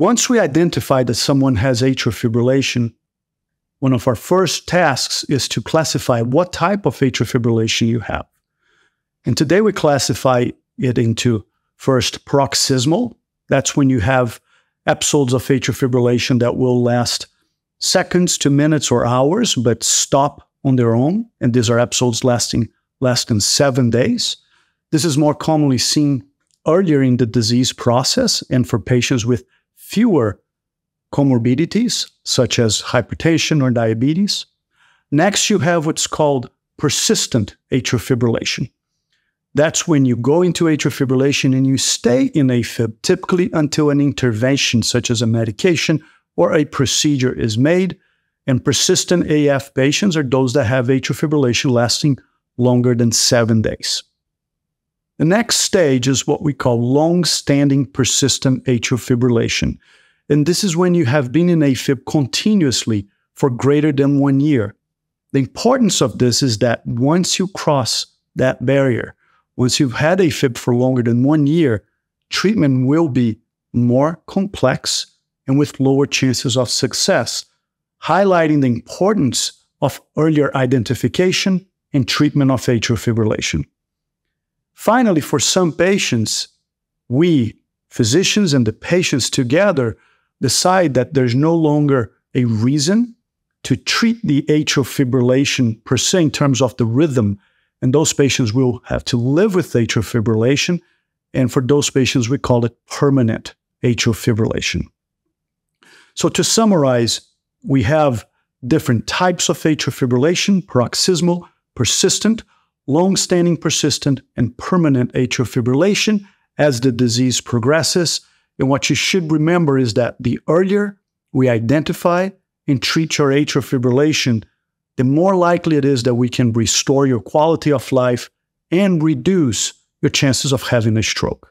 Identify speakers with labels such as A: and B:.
A: Once we identify that someone has atrial fibrillation, one of our first tasks is to classify what type of atrial fibrillation you have. And today we classify it into first paroxysmal. That's when you have episodes of atrial fibrillation that will last seconds to minutes or hours, but stop on their own. And these are episodes lasting less than seven days. This is more commonly seen earlier in the disease process and for patients with fewer comorbidities, such as hypertension or diabetes. Next, you have what's called persistent atrial fibrillation. That's when you go into atrial fibrillation and you stay in AFib, typically until an intervention, such as a medication or a procedure, is made. And persistent AF patients are those that have atrial fibrillation lasting longer than seven days. The next stage is what we call long standing persistent atrial fibrillation. And this is when you have been in AFib continuously for greater than one year. The importance of this is that once you cross that barrier, once you've had AFib for longer than one year, treatment will be more complex and with lower chances of success, highlighting the importance of earlier identification and treatment of atrial fibrillation. Finally, for some patients, we, physicians and the patients together, decide that there's no longer a reason to treat the atrial fibrillation per se in terms of the rhythm and those patients will have to live with atrial fibrillation. And for those patients, we call it permanent atrial fibrillation. So to summarize, we have different types of atrial fibrillation paroxysmal, persistent, long standing persistent, and permanent atrial fibrillation as the disease progresses. And what you should remember is that the earlier we identify and treat your atrial fibrillation, the more likely it is that we can restore your quality of life and reduce your chances of having a stroke.